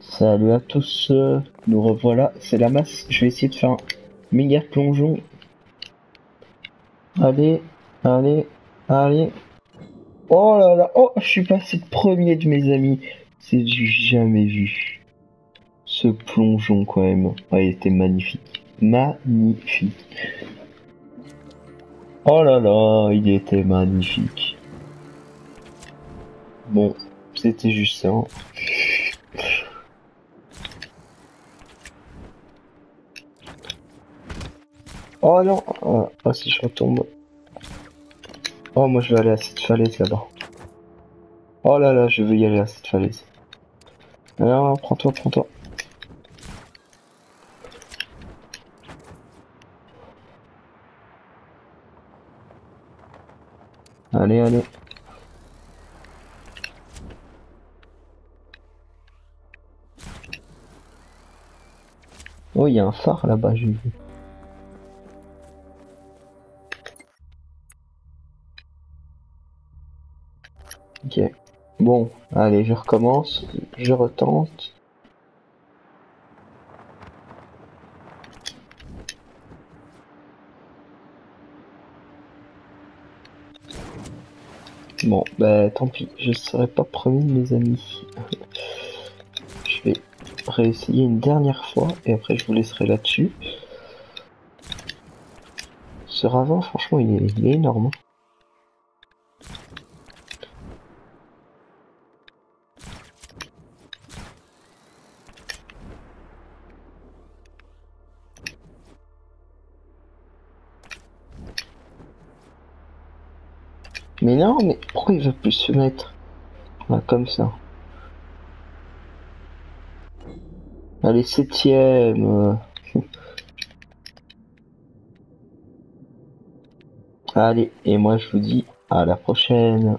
Salut à tous, euh, nous revoilà, c'est la masse, je vais essayer de faire un méga plongeon. Allez, allez, allez. Oh là là, oh, je suis passé de premier de mes amis. C'est du jamais vu. Ce plongeon quand même, il était magnifique. Magnifique. Oh là là, il était magnifique. Bon, c'était juste ça. Oh non oh, si je retombe. Oh moi je vais aller à cette falaise là-bas. Oh là là, je veux y aller à cette falaise. Alors, prends-toi, prends-toi. Allez, allez. Oh, il y a un phare là-bas, j'ai vu. Ok. Bon, allez, je recommence. Je retente. Bon, bah tant pis, je serai pas premier mes amis. je vais réessayer une dernière fois et après je vous laisserai là-dessus. Ce ravin, franchement, il est, il est énorme. hein. Mais non, mais pourquoi il va plus se mettre Ah, comme ça Allez, septième. euh. Allez, et moi je vous dis à la prochaine.